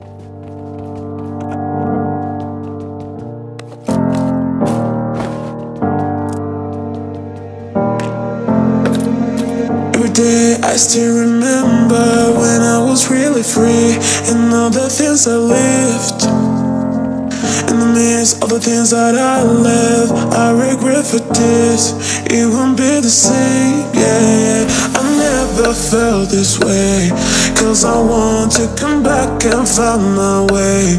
Every day I still remember when I was really free and all the things I lived. In the midst of the things that I left, I regret for this. It won't be the same, yeah. I never felt this way. Cause I want to come back and find my way.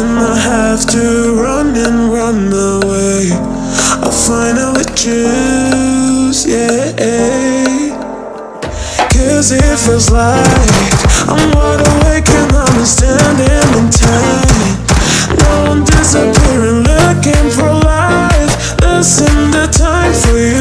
And I have to run and run away. I finally choose, yeah. Cause it feels like I'm wide awake and I'm standing in time. Now I'm disappearing, looking for life. Listen the time for you.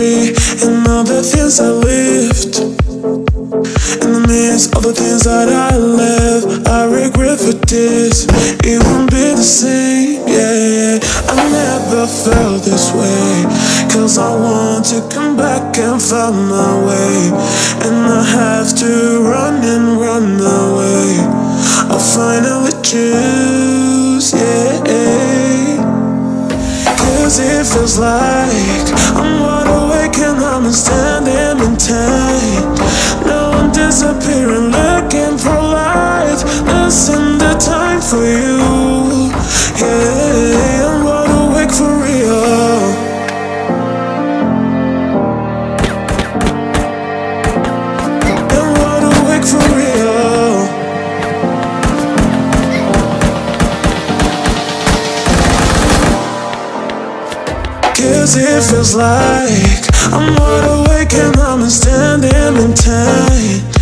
And all the things I lived. In the midst of the things that I left, I regret for this. It won't be the same, yeah. I never felt this way. Cause I want to come back and find my way. And I have to run and run away. I'll finally choose, yeah. Cause it feels like I'm I'm standing in time. Now I'm disappearing, looking for life. Listen the time for you. Cause it feels like I'm wide awake and I'm standing in time.